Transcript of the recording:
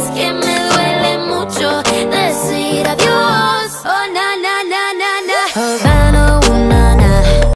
es que me duele mucho decir adiós. Oh, na, na, na, na, na.